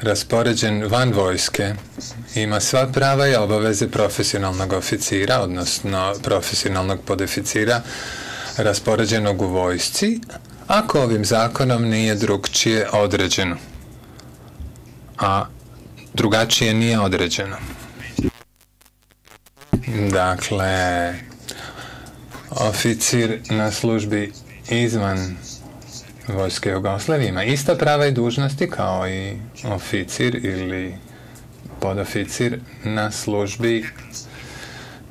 raspoređen van vojske ima sva prava i obaveze profesionalnog oficira, odnosno profesionalnog podeficira raspoređenog u vojsci, ako ovim zakonom nije drugčije određeno. A drugačije nije određeno. Dakle, oficir na službi izvan vojske Jugoslavije ima ista prava i dužnosti kao i oficir ili podoficir na službi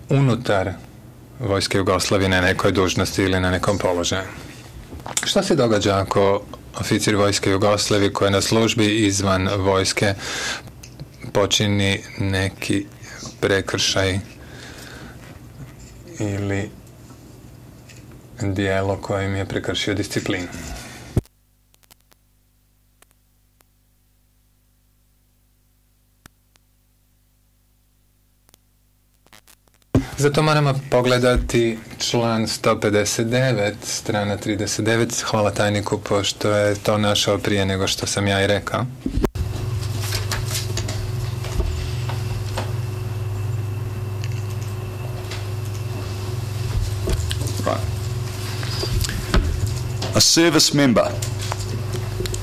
unutar vojske Jugoslavije na nekoj dužnosti ili na nekom položaju. Što se događa ako oficir vojske Jugoslavije koji je na službi izvan vojske počini neki prekršaj ili dijelo kojim je prekršio disciplinu. Zato moramo pogledati član 159, strana 39. Hvala tajniku pošto je to našao prije nego što sam ja i rekao. A service member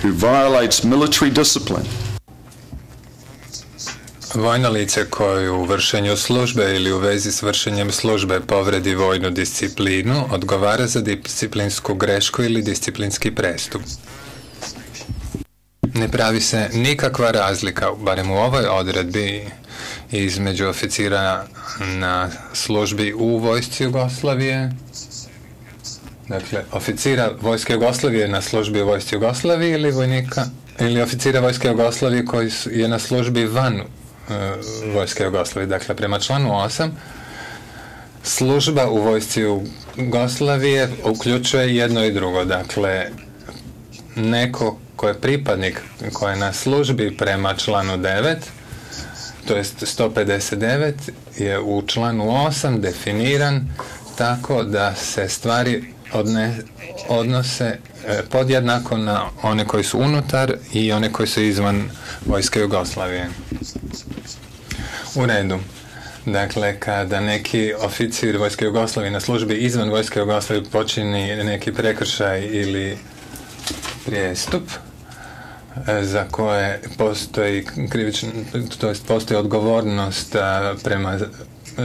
who violates military discipline Vojno lice koje u vršenju službe ili u vezi s vršenjem službe povredi vojnu disciplinu odgovara za disciplinsku grešku ili disciplinski prestup. Ne pravi se nikakva razlika, barem u ovoj odredbi, između oficira na službi u vojsci Jugoslavije, dakle, oficira vojske Jugoslavije na službi u vojsci Jugoslavije ili vojnika ili oficira vojske Jugoslavije koji je na službi van vojske Jugoslavije. Dakle, prema članu 8 služba u vojsci Jugoslavije uključuje jedno i drugo. Dakle, neko ko je pripadnik, ko je na službi prema članu 9, to jest 159, je u članu 8 definiran tako da se stvari odnose e, podjednako na one koji su unutar i one koji su izvan vojske Jugoslavije. U redu. Dakle, kada neki oficir vojske Jugoslavije na službi izvan vojske Jugoslavije počini neki prekršaj ili prijestup e, za koje postoji krivična, to jest postoji odgovornost prema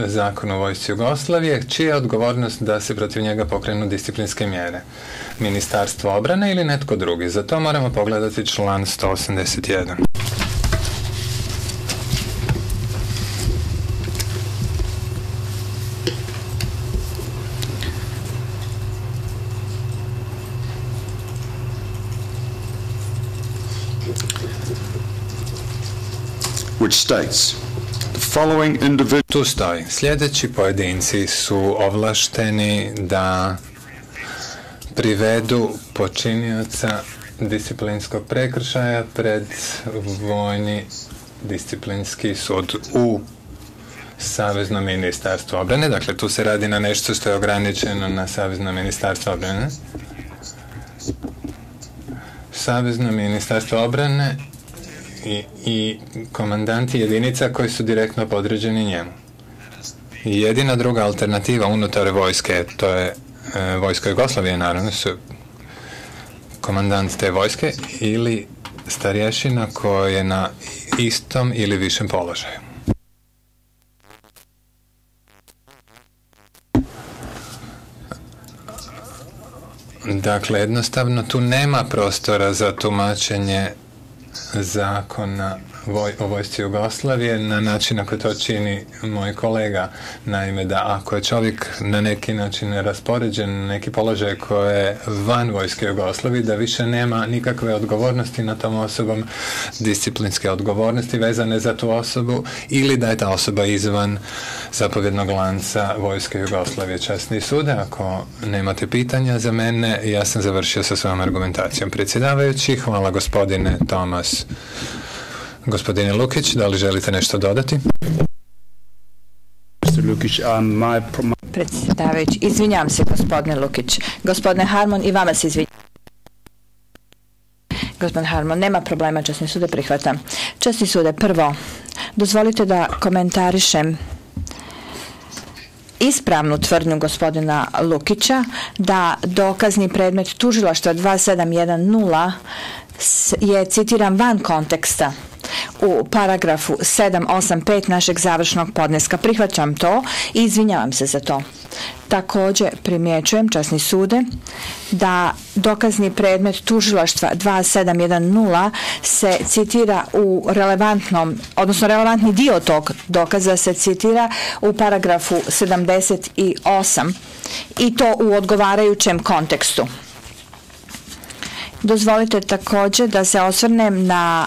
zakonu o vojsci Jugoslavije, čija je odgovornost da se protiv njega pokrenu disciplinske mjere? Ministarstvo obrane ili netko drugi? Za to moramo pogledati član 181. states the following individual tu stoji sljedeći pojedinci su ovlašteni da privedu počinioca disciplinskog prekršaja pred vojni disciplinski sud u Savezno ministarstvo obrane. Dakle, tu se radi na nešto što je ograničeno na Savezno ministarstvo obrane. Savezno ministarstvo obrane i, komandanti jedinica koji su direktno podređeni njemu. Jedina druga alternativa unutar vojske, to je e, vojsko Jugoslavije, naravno, su komandant te vojske ili starješina koji je na istom ili višem položaju. Dakle, jednostavno tu nema prostora za tumačenje Sarkona zakona o vojsci Jugoslavije na način na koji to čini moj kolega. Naime, da ako je čovjek na neki način raspoređen na neki položaj koji je van vojske Jugoslavije, da više nema nikakve odgovornosti na tom osobom, disciplinske odgovornosti vezane za tu osobu ili da je ta osoba izvan zapovjednog lanca vojske Jugoslavije. Časni sude, ako nemate pitanja za mene, ja sam završio sa svojom argumentacijom. Predsjedavajući, hvala gospodine Tomas Gospodine Lukić, da li želite nešto dodati? Predsjedavajući, izvinjavam se gospodine Lukić. Gospodine Harmon, i vama se izvinjavam. Gospodin Harmon, nema problema, časni sude prihvatam. Časni sude, prvo, dozvolite da komentarišem ispravnu tvrdnju gospodina Lukića da dokazni predmet tužilaštva 2710 je citiram van konteksta u paragrafu 785 našeg završnog podneska. Prihvaćam to i izvinjavam se za to. Također primjećujem, časni sude, da dokazni predmet tužilaštva 2710 se citira u relevantnom, odnosno relevantni dio tog dokaza se citira u paragrafu 78 i to u odgovarajućem kontekstu. Dozvolite također da se osvrnem na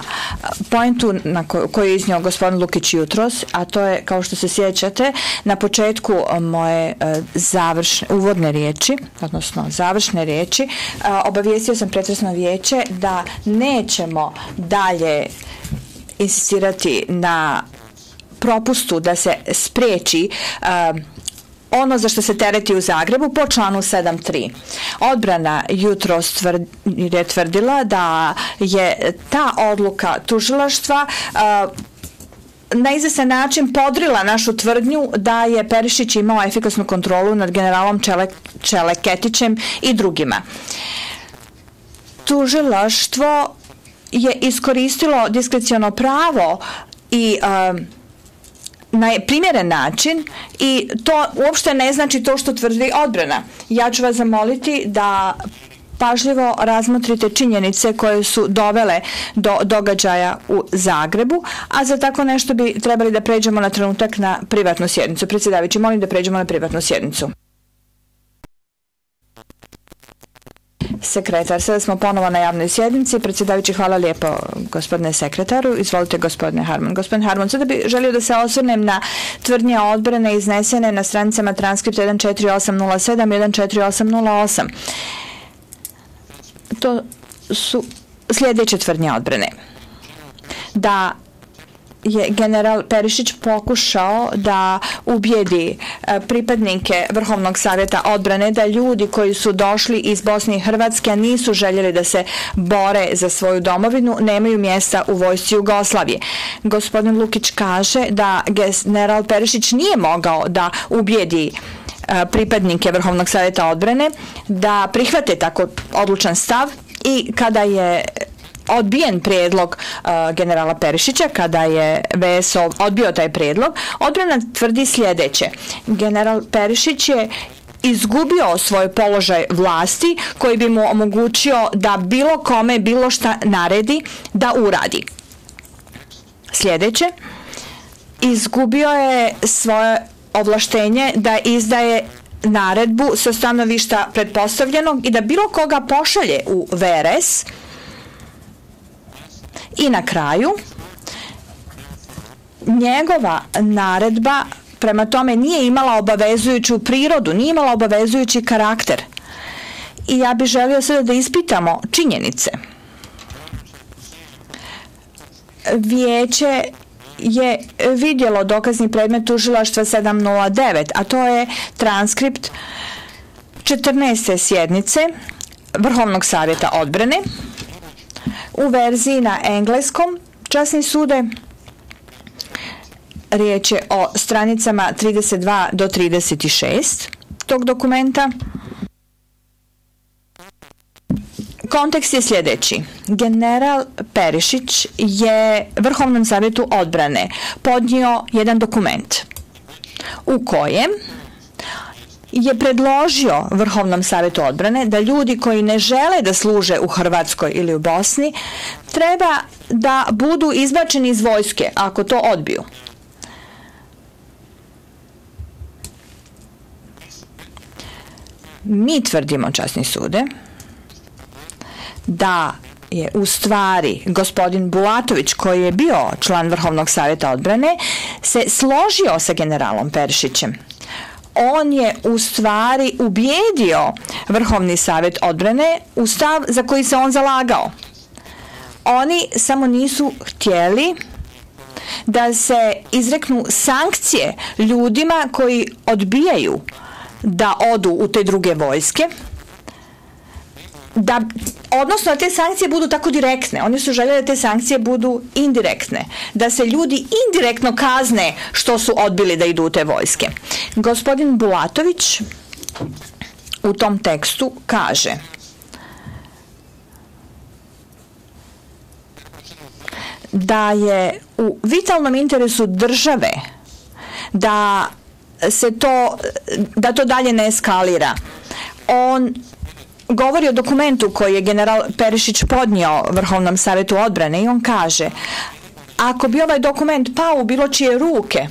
pointu na koju je iznio gospodin Lukić jutros, a to je, kao što se sjećate, na početku moje e, završne, uvodne riječi, odnosno završne riječi, e, obavijestio sam pretresno vijeće da nećemo dalje insistirati na propustu da se spriječi e, ono za što se tereti u Zagrebu po članu 7.3. Odbrana jutro je tvrdila da je ta odluka tužilaštva na izvestan način podrila našu tvrdnju da je Perišić imao efikasnu kontrolu nad generalom Čele, Čeleketićem i drugima. Tužilaštvo je iskoristilo diskreciono pravo i na primjeren način i to uopšte ne znači to što tvrdi odbrana. Ja ću vas zamoliti da pažljivo razmotrite činjenice koje su dovele do događaja u Zagrebu, a za tako nešto bi trebali da pređemo na trenutak na privatnu sjednicu. Predsjedavajući, molim da pređemo na privatnu sjednicu. Sekretar. Sada smo ponovo na javnoj sjednici. Predsjedavajući, hvala lijepo gospodine sekretaru. Izvolite gospodine Harmon. Gospodin Harmon, sada bih želio da se osvrnem na tvrdnje odbrane iznesene na stranicama transkript 14807 14808. To su sljedeće tvrdnje odbrane. Da je general Perišić pokušao da ubijedi e, pripadnike Vrhovnog savjeta odbrane da ljudi koji su došli iz Bosne i Hrvatske nisu željeli da se bore za svoju domovinu, nemaju mjesta u vojsci Jugoslavije. Gospodin Lukić kaže da general Perišić nije mogao da ubijedi e, pripadnike Vrhovnog savjeta odbrane da prihvate tako odlučan stav i kada je odbijen prijedlog uh, generala Perišića kada je VSO odbio taj prijedlog, odbrana tvrdi sljedeće. General Perišić je izgubio svoj položaj vlasti koji bi mu omogućio da bilo kome bilo šta naredi da uradi. Sljedeće, izgubio je svoje ovlaštenje da izdaje naredbu sa stanovišta pretpostavljenog i da bilo koga pošalje u VRS i na kraju, njegova naredba prema tome nije imala obavezujuću prirodu, nije imala obavezujući karakter. I ja bih želio sada da ispitamo činjenice. Vijeće je vidjelo dokazni predmet tužilaštva 709, a to je transkript 14. sjednice Vrhovnog savjeta odbrane u verziji na engleskom časni sude riječ je o stranicama 32 do 36 tog dokumenta Kontekst je sljedeći. General Perišić je Vrhovnom savjetu odbrane podnio jedan dokument u kojem je predložio Vrhovnom savjetu odbrane da ljudi koji ne žele da služe u Hrvatskoj ili u Bosni treba da budu izbačeni iz vojske ako to odbiju. Mi tvrdimo, časni sude, da je u stvari gospodin Bulatović koji je bio član Vrhovnog savjeta odbrane se složio sa generalom Peršićem on je u stvari ubijedio Vrhovni savjet odbrane u stav za koji se on zalagao. Oni samo nisu htjeli da se izreknu sankcije ljudima koji odbijaju da odu u te druge vojske, da odnosno da te sankcije budu tako direktne. Oni su željeli da te sankcije budu indirektne, da se ljudi indirektno kazne što su odbili da idu u te vojske. Gospodin Bulatović u tom tekstu kaže da je u vitalnom interesu države da se to da to dalje ne eskalira. On govori o dokumentu koji je general Perišić podnio Vrhovnom savjetu odbrane i on kaže ako bi ovaj dokument pao u bilo čije ruke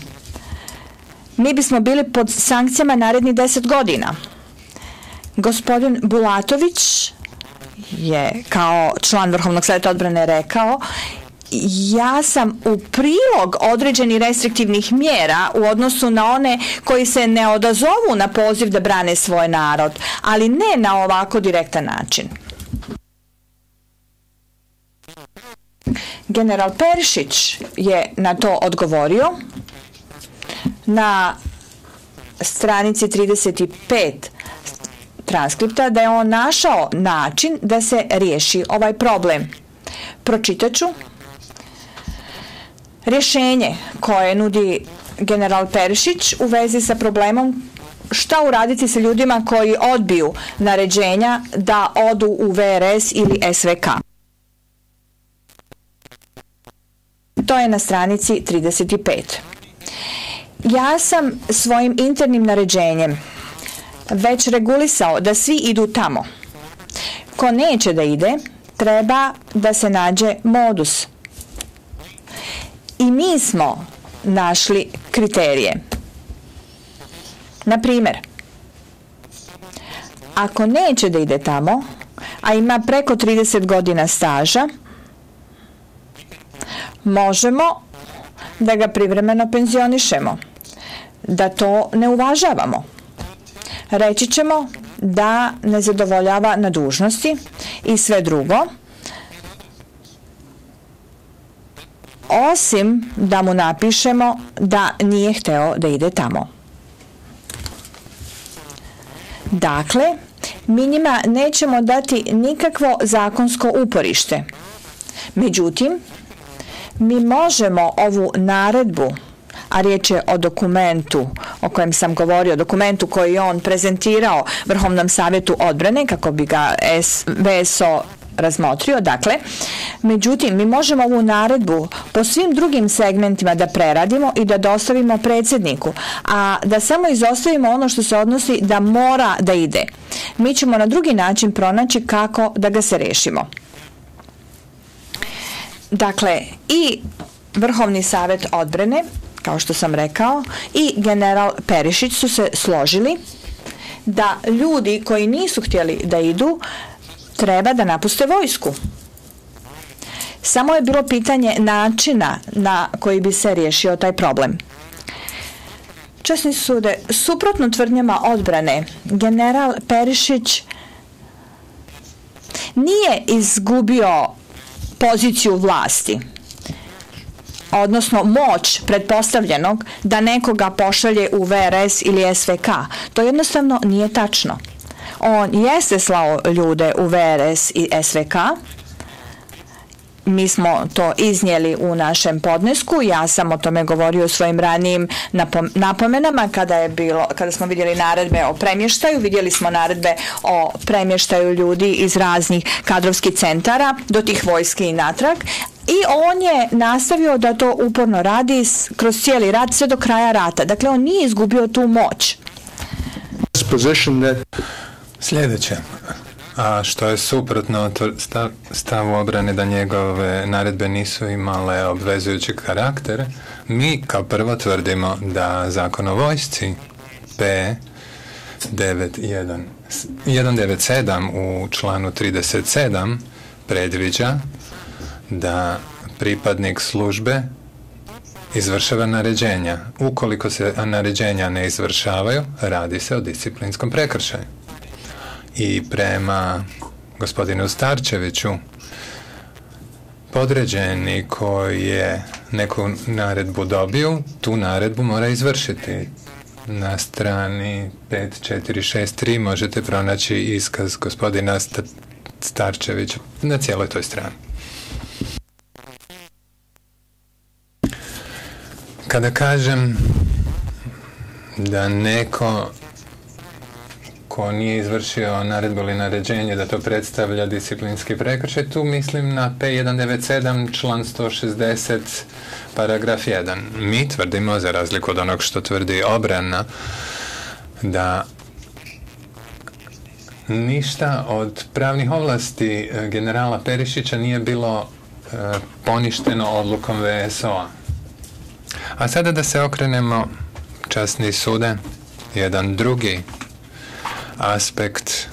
mi bismo bili pod sankcijama narednih deset godina. Gospodin Bulatović je kao član Vrhovnog savjeta odbrane rekao ja sam u prilog određenih restriktivnih mjera u odnosu na one koji se ne odazovu na poziv da brane svoj narod, ali ne na ovako direktan način. General Peršić je na to odgovorio na stranici 35 transkripta da je on našao način da se riješi ovaj problem. Pročitaću rješenje koje nudi general Perišić u vezi sa problemom šta uraditi sa ljudima koji odbiju naređenja da odu u VRS ili SVK. To je na stranici 35. Ja sam svojim internim naređenjem već regulisao da svi idu tamo. Ko neće da ide, treba da se nađe modus i mi smo našli kriterije. Na primjer, ako neće da ide tamo, a ima preko 30 godina staža, možemo da ga privremeno penzionišemo, da to ne uvažavamo. Reći ćemo da ne zadovoljava na dužnosti i sve drugo, osim da mu napišemo da nije hteo da ide tamo. Dakle, mi njima nećemo dati nikakvo zakonsko uporište. Međutim, mi možemo ovu naredbu, a riječ je o dokumentu o kojem sam govorio, dokumentu koji je on prezentirao Vrhovnom savjetu odbrane kako bi ga VSO razmotrio. Dakle, međutim, mi možemo ovu naredbu po svim drugim segmentima da preradimo i da dostavimo predsjedniku, a da samo izostavimo ono što se odnosi da mora da ide. Mi ćemo na drugi način pronaći kako da ga se rešimo. Dakle, i Vrhovni savjet odbrane, kao što sam rekao, i general Perišić su se složili da ljudi koji nisu htjeli da idu treba da napuste vojsku. Samo je bilo pitanje načina na koji bi se riješio taj problem. Česni sude, suprotno tvrdnjama odbrane, general Perišić nije izgubio poziciju vlasti, odnosno moć pretpostavljenog da nekoga pošalje u VRS ili SVK. To jednostavno nije tačno. On jeste slao ljude u VRS i SVK, mi smo to iznijeli u našem podnesku, ja sam o tome govorio u svojim ranijim napomenama kada je bilo, kada smo vidjeli naredbe o premještaju, vidjeli smo naredbe o premještaju ljudi iz raznih kadrovskih centara do tih vojski i natrag, i on je nastavio da to uporno radi kroz cijeli rad sve do kraja rata. Dakle, on nije izgubio tu moć. Sljedeće, a što je suprotno stavu obrane da njegove naredbe nisu imale obvezujući karakter, mi kao prvo tvrdimo da zakon o vojsci P 197 u članu 37 predviđa da pripadnik službe izvršava naređenja. Ukoliko se naređenja ne izvršavaju, radi se o disciplinskom prekršaju i prema gospodinu Starčeviću podređeni koji je neku naredbu dobio, tu naredbu mora izvršiti. Na strani 5463 možete pronaći iskaz gospodina Starčević na cijeloj toj strani. Kada kažem da neko ko nije izvršio naredbu ili naređenje da to predstavlja disciplinski prekršaj, tu mislim na P197 član 160 paragraf 1. Mi tvrdimo, za razliku od onog što tvrdi obrana, da ništa od pravnih ovlasti e, generala Perišića nije bilo e, poništeno odlukom VSO-a. A sada da se okrenemo časni sude, jedan drugi aspekt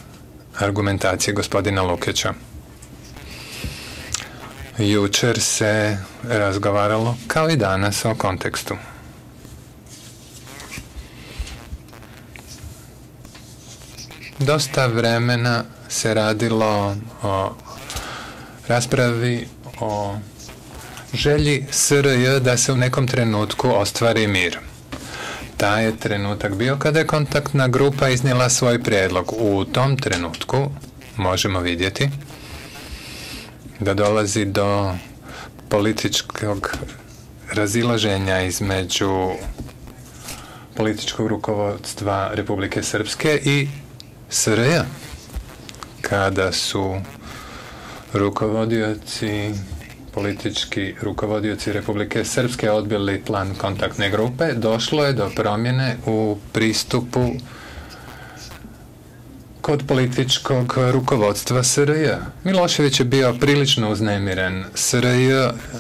argumentacije gospodina Lukića. Jučer se razgovaralo kao i danas o kontekstu. Dosta vremena se radilo o raspravi o želji SRJ da se u nekom trenutku ostvari mir. Taj je trenutak bio kada je kontaktna grupa iznijela svoj prijedlog. U tom trenutku možemo vidjeti da dolazi do političkog razilaženja između političkog rukovodstva Republike Srpske i SRJ kada su rukovodioci politički rukovodioci Republike Srpske odbili plan kontaktne grupe, došlo je do promjene u pristupu kod političkog rukovodstva SRJ. Milošević je bio prilično uznemiren. SRJ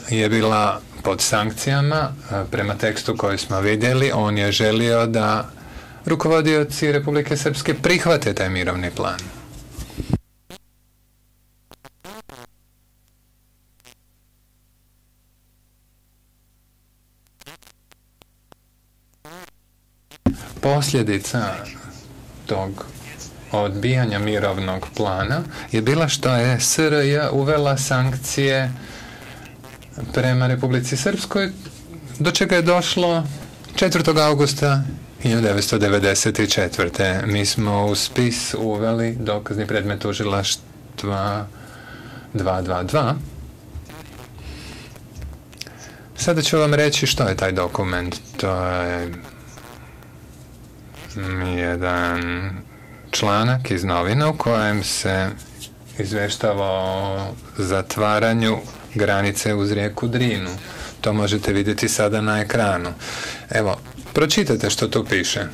je bila pod sankcijama prema tekstu koji smo vidjeli. On je želio da rukovodioci Republike Srpske prihvate taj mirovni plan. Posljedica tog odbijanja mirovnog plana je bila što je SRJ uvela sankcije prema Republici Srpskoj, do čega je došlo 4. augusta 1994. Mi smo u spis uveli dokazni predmet tužilaštva 222. Sada ću vam reći što je taj dokument. To je jedan članak iz novina u kojem se izveštava o zatvaranju granice uz rijeku Drinu. To možete vidjeti sada na ekranu. Evo, pročitajte što tu piše.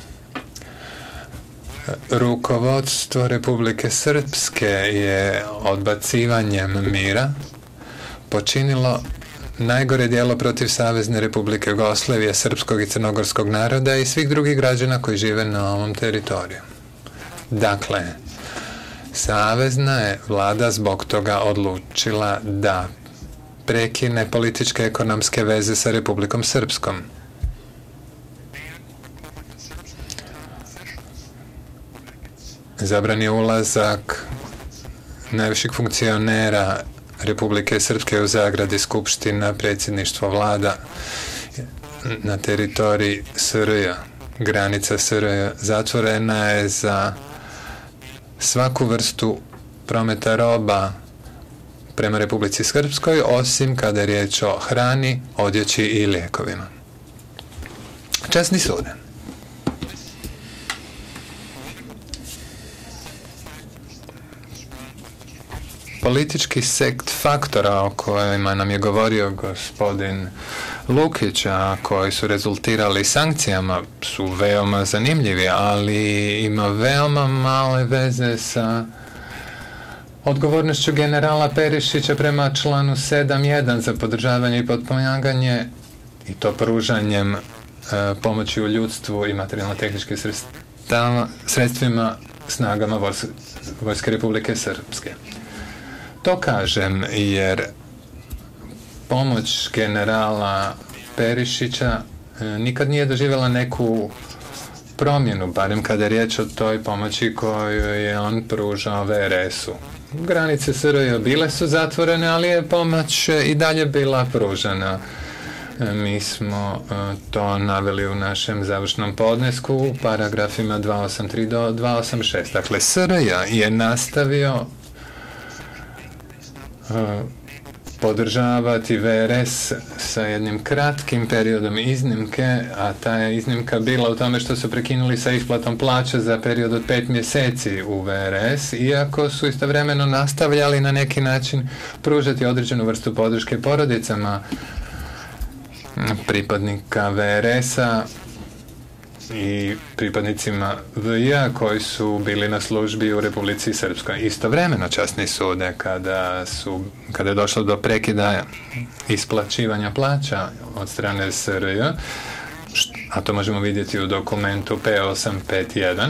Rukovodstvo Republike Srpske je odbacivanjem mira počinilo najgore djelo protiv Savezne Republike Jugoslavije, srpskog i crnogorskog naroda i svih drugih građana koji žive na ovom teritoriju. Dakle, Savezna je vlada zbog toga odlučila da prekine političke ekonomske veze sa Republikom Srpskom. Zabrani ulazak najviših funkcionera Republike Srpske u Zagradi Skupština, predsjedništvo vlada na teritoriji SRJ. Granica SRJ zatvorena je za svaku vrstu prometa roba prema Republici Srpskoj, osim kada je riječ o hrani, odjeći i lijekovima. Časni suden. Politički sekt faktora o kojima nam je govorio gospodin Lukić, a koji su rezultirali sankcijama, su veoma zanimljivi, ali ima veoma male veze sa odgovornošću generala Perišića prema članu 7.1 za podržavanje i potpomaganje i to pružanjem e, pomoći u ljudstvu i materijalno-tehničkim sredstvima snagama Vojske Republike Srpske. To kažem jer pomoć generala Perišića e, nikad nije doživjela neku promjenu, barem kada je riječ o toj pomoći koju je on pružao VRS-u. Granice SRJ bile su zatvorene, ali je pomoć i dalje bila pružena. E, mi smo e, to naveli u našem završnom podnesku u paragrafima 283 do 286. Dakle, SRJ je nastavio podržavati VRS sa jednim kratkim periodom iznimke, a ta je iznimka bila u tome što su prekinuli sa isplatom plaća za period od pet mjeseci u VRS, iako su istovremeno nastavljali na neki način pružati određenu vrstu podrške porodicama pripadnika VRS-a i pripadnicima VIA koji su bili na službi u Republici Srpskoj. Istovremeno časni sude kada, su, kada je došlo do prekida isplaćivanja plaća od strane SRJ, a to možemo vidjeti u dokumentu P851,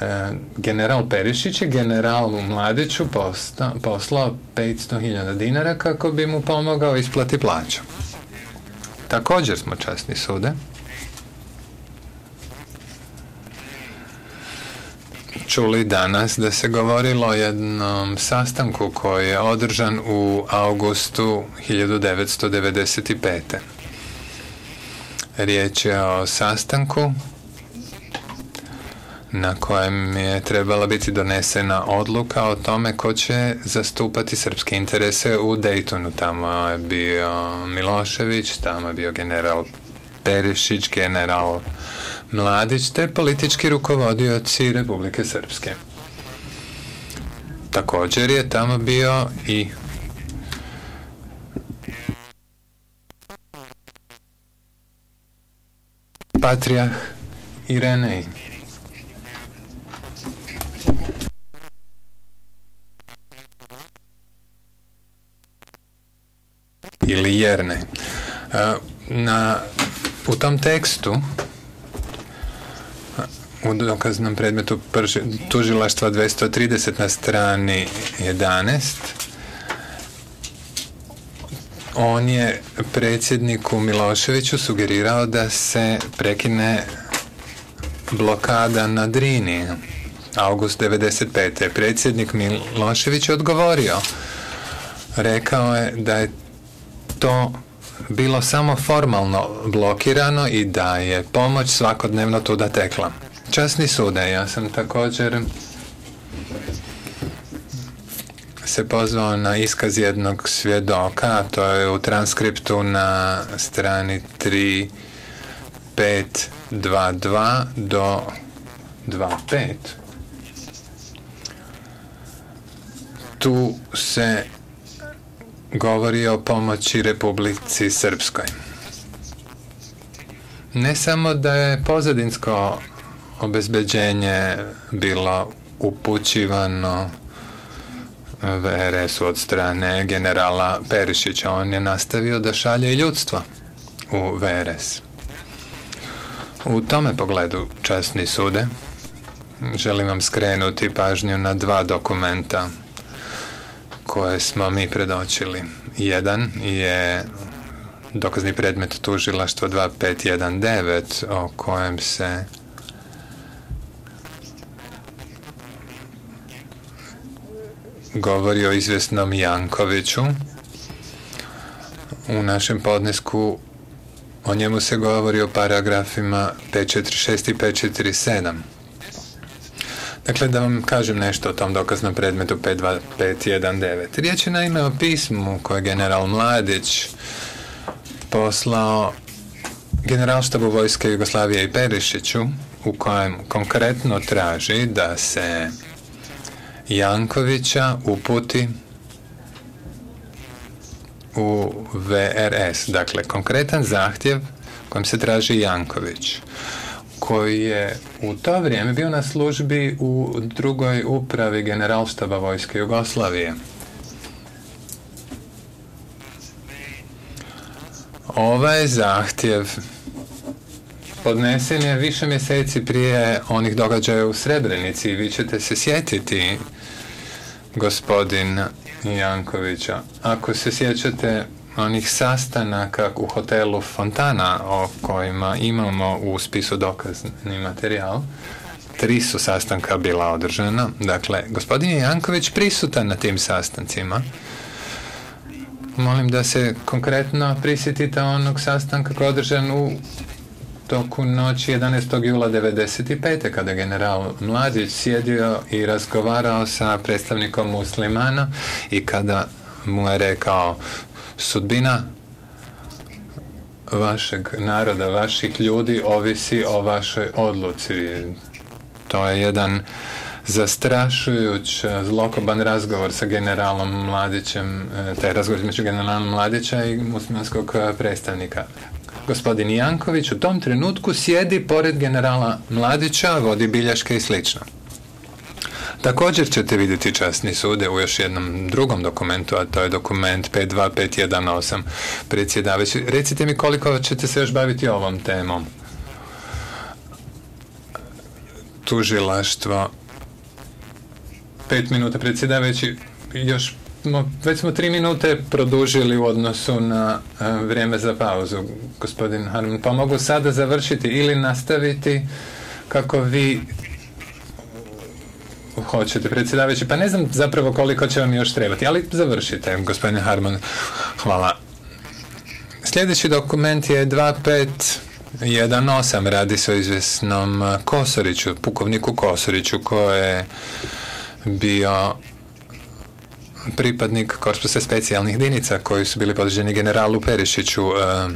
e, general Perišić je generalu Mladiću poslao 500.000 dinara kako bi mu pomogao isplati plaću. Također smo časni sude čuli danas da se govorilo o jednom sastanku koji je održan u augustu 1995. Riječ je o sastanku na kojem je trebala biti donesena odluka o tome ko će zastupati srpske interese u Daytonu. Tamo je bio Milošević, tamo je bio general Perišić, general Mladić te politički rukovodioci Republike Srpske. Također je tamo bio i Patrijah Irenej. Ili Jerne. Na, u tom tekstu u dokaznom predmetu tužilaštva 230 na strani 11 on je predsjedniku Miloševiću sugerirao da se prekine blokada na Drini august 95. Predsjednik Milošević odgovorio. Rekao je da je to bilo samo formalno blokirano i da je pomoć svakodnevno tuda tekla. Časni sude, ja sam također se pozvao na iskaz jednog svjedoka, a to je u transkriptu na strani 3, 5, 2, 2 do 2, 5. Tu se govori o pomoći Republici Srpskoj. Ne samo da je pozadinsko obezbeđenje bilo upućivano VRS-u od strane generala Perišića. On je nastavio da šalje i ljudstvo u VRS. U tome pogledu, časni sude, želim vam skrenuti pažnju na dva dokumenta koje smo mi predočili. Jedan je dokazni predmet tužilaštva 2519 o kojem se govori o izvjesnom Jankoviću. U našem podnesku o njemu se govori o paragrafima 546 i 547. Dakle, da vam kažem nešto o tom dokaznom predmetu 52519. Riječ je naime o pismu koje je general Mladić poslao generalštabu vojske Jugoslavije i Perišiću u kojem konkretno traži da se Jankovića uputi u VRS. Dakle, konkretan zahtjev kojim se traži Janković koji je u to vrijeme bio na službi u drugoj upravi generalštaba Vojske Jugoslavije. Ovaj zahtjev podnesen je više mjeseci prije onih događaja u Srebrenici. Vi ćete se sjetiti gospodin Jankovića. Ako se sjećate onih sastanaka u hotelu Fontana o kojima imamo u spisu dokazni materijal, tri su sastanka bila održana. Dakle, gospodin Janković prisutan na tim sastancima. Molim da se konkretno prisjetite onog sastanka koji je održan u toku noći 11. jula 1995. kada general Mladić sjedio i razgovarao sa predstavnikom muslimana i kada mu je rekao sudbina vašeg naroda, vaših ljudi ovisi o vašoj odluci. To je jedan zastrašujuć, zlokoban razgovor sa generalom Mladićem, e, taj razgovor između generalom Mladića i muslimanskog e, predstavnika. Gospodin Janković u tom trenutku sjedi pored generala Mladića, vodi bilješke i slično. Također ćete vidjeti časni sude u još jednom drugom dokumentu, a to je dokument 52518 predsjedavajući. Recite mi koliko ćete se još baviti ovom temom. Tužilaštvo. Pet minuta predsjedavajući. Još već smo tri minute produžili u odnosu na e, vrijeme za pauzu, gospodin Harman. Pa mogu sada završiti ili nastaviti kako vi hoćete, predsjedavajući. Pa ne znam zapravo koliko će vam još trebati, ali završite, gospodine Harman. Hvala. Sljedeći dokument je 2518. Radi se o izvjesnom Kosoriću, pukovniku Kosoriću, koji je bio pripadnik korpusa specijalnih jedinica koji su bili podređeni generalu Perišiću. E,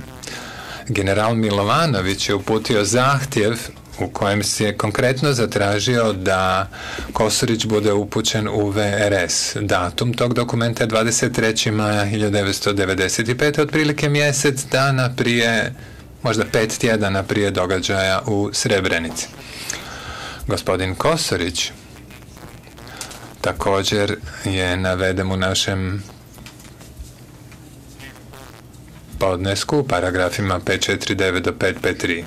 general Milovanović je uputio zahtjev u kojem se je konkretno zatražio da Kosorić bude upućen u VRS. Datum tog dokumenta je 23. maja 1995. otprilike mjesec dana prije, možda pet tjedana prije događaja u Srebrenici. Gospodin Kosorić također je naveden u našem podnesku paragrafima 549 do 553.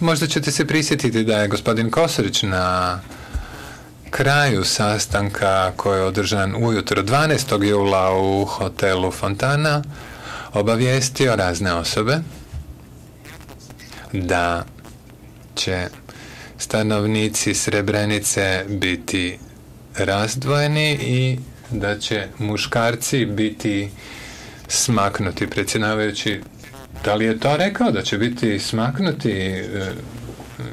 Možda ćete se prisjetiti da je gospodin Kosorić na kraju sastanka koji je održan ujutro 12. jula u hotelu Fontana obavijestio razne osobe da će stanovnici Srebrenice biti razdvojeni i da će muškarci biti smaknuti predsjedavajući da li je to rekao da će biti smaknuti e,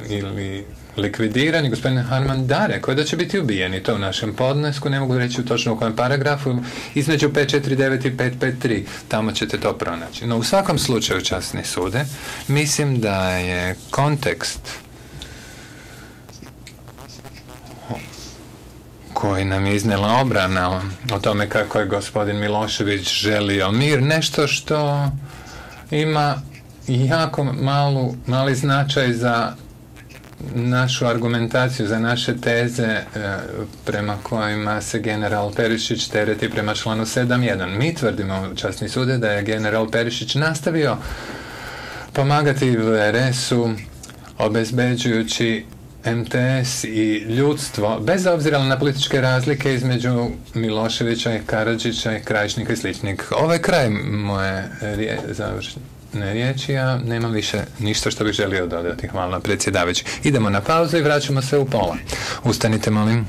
ili likvidirani? Gospodin Harman da, rekao da će biti ubijeni. To u našem podnesku, ne mogu reći točno u kojem paragrafu, između 549 i 553. Tamo ćete to pronaći. No u svakom slučaju časni sude, mislim da je kontekst koji nam je iznela obrana o tome kako je gospodin Milošević želio mir, nešto što ima jako malu, mali značaj za našu argumentaciju, za naše teze e, prema kojima se general Perišić tereti prema članu 7.1. Mi tvrdimo, časni sude, da je general Perišić nastavio pomagati VRS-u obezbeđujući MTS i ljudstvo, bez obzira na političke razlike između Miloševića i Karadžića i Krajišnika i sličnih. Ovaj kraj moje rije, završne riječi, ja nemam više ništa što bih želio dodati. Hvala predsjedavajući. Idemo na pauzu i vraćamo se u pola. Ustanite, molim.